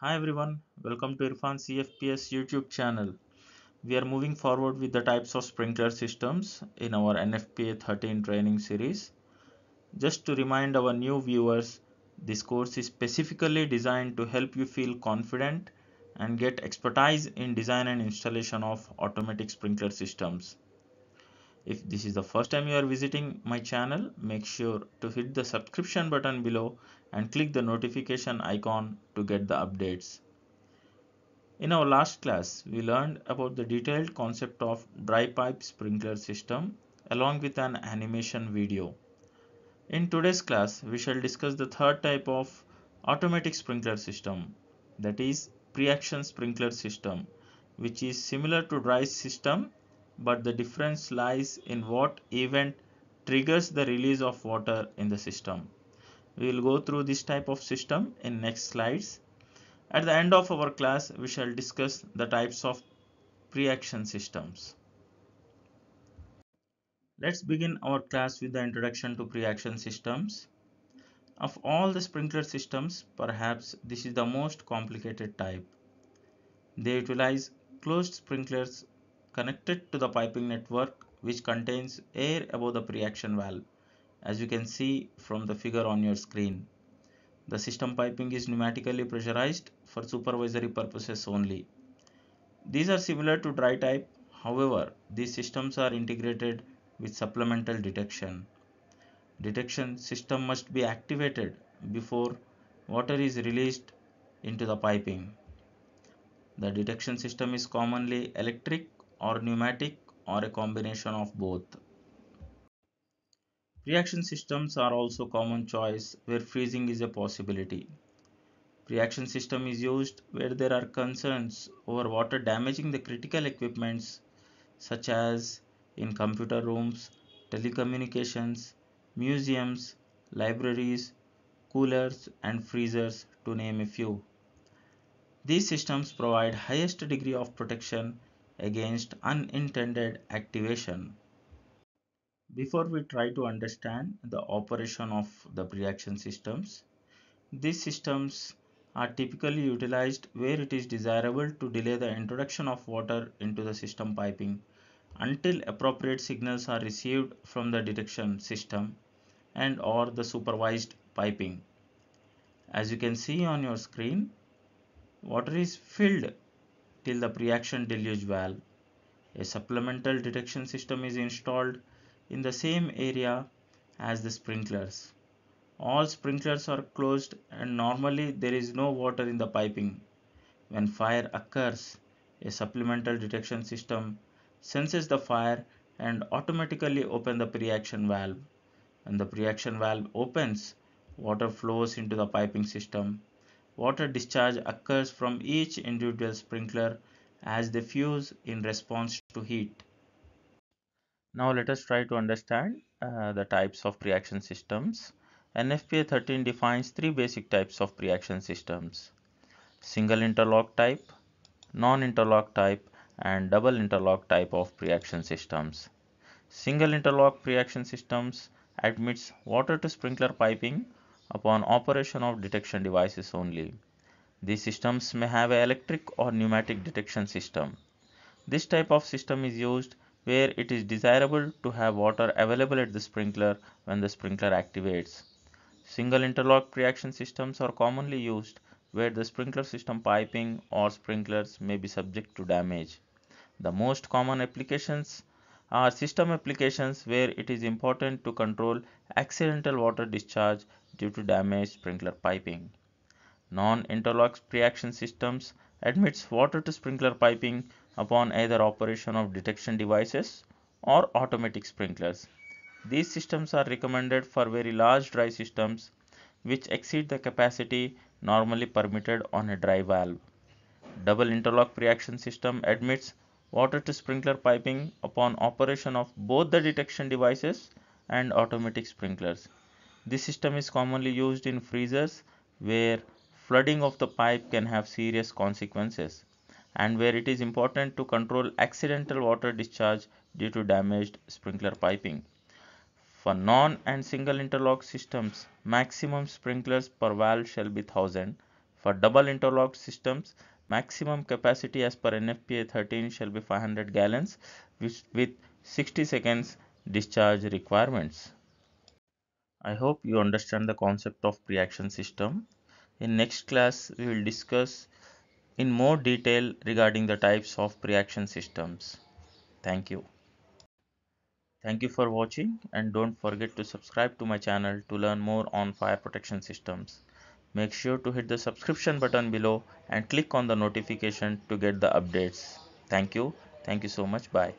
Hi everyone, welcome to Irfan CFPS YouTube channel. We are moving forward with the types of sprinkler systems in our NFPA 13 training series. Just to remind our new viewers, this course is specifically designed to help you feel confident and get expertise in design and installation of automatic sprinkler systems. If this is the first time you are visiting my channel, make sure to hit the subscription button below and click the notification icon to get the updates. In our last class, we learned about the detailed concept of dry pipe sprinkler system along with an animation video. In today's class, we shall discuss the third type of automatic sprinkler system that is pre-action sprinkler system which is similar to dry system but the difference lies in what event triggers the release of water in the system. We will go through this type of system in next slides. At the end of our class, we shall discuss the types of pre-action systems. Let's begin our class with the introduction to pre-action systems. Of all the sprinkler systems, perhaps this is the most complicated type. They utilize closed sprinklers connected to the piping network which contains air above the pre-action valve as you can see from the figure on your screen. The system piping is pneumatically pressurized for supervisory purposes only. These are similar to dry type, however, these systems are integrated with supplemental detection. Detection system must be activated before water is released into the piping. The detection system is commonly electric or pneumatic or a combination of both. Pre-action systems are also common choice where freezing is a possibility. Pre-action system is used where there are concerns over water damaging the critical equipments such as in computer rooms, telecommunications, museums, libraries, coolers and freezers to name a few. These systems provide highest degree of protection against unintended activation. Before we try to understand the operation of the pre-action systems, these systems are typically utilized where it is desirable to delay the introduction of water into the system piping until appropriate signals are received from the detection system and or the supervised piping. As you can see on your screen, water is filled till the pre-action deluge valve. A supplemental detection system is installed in the same area as the sprinklers. All sprinklers are closed and normally there is no water in the piping. When fire occurs, a supplemental detection system senses the fire and automatically open the pre-action valve. When the pre-action valve opens, water flows into the piping system Water discharge occurs from each individual sprinkler as they fuse in response to heat. Now let us try to understand uh, the types of pre-action systems. NFPA 13 defines three basic types of pre-action systems. Single interlock type, non-interlock type and double interlock type of pre-action systems. Single interlock pre-action systems admits water to sprinkler piping upon operation of detection devices only. These systems may have an electric or pneumatic detection system. This type of system is used where it is desirable to have water available at the sprinkler when the sprinkler activates. Single interlock pre-action systems are commonly used where the sprinkler system piping or sprinklers may be subject to damage. The most common applications are system applications where it is important to control accidental water discharge due to damaged sprinkler piping. Non-interlock pre-action systems admits water to sprinkler piping upon either operation of detection devices or automatic sprinklers. These systems are recommended for very large dry systems which exceed the capacity normally permitted on a dry valve. Double interlock pre-action system admits water to sprinkler piping upon operation of both the detection devices and automatic sprinklers. This system is commonly used in freezers where flooding of the pipe can have serious consequences and where it is important to control accidental water discharge due to damaged sprinkler piping. For non and single interlock systems, maximum sprinklers per valve shall be 1000. For double interlocked systems, maximum capacity as per NFPA 13 shall be 500 gallons with 60 seconds discharge requirements. I hope you understand the concept of pre-action system. In next class, we will discuss in more detail regarding the types of pre-action systems. Thank you. Thank you for watching and don't forget to subscribe to my channel to learn more on fire protection systems. Make sure to hit the subscription button below and click on the notification to get the updates. Thank you. Thank you so much. Bye.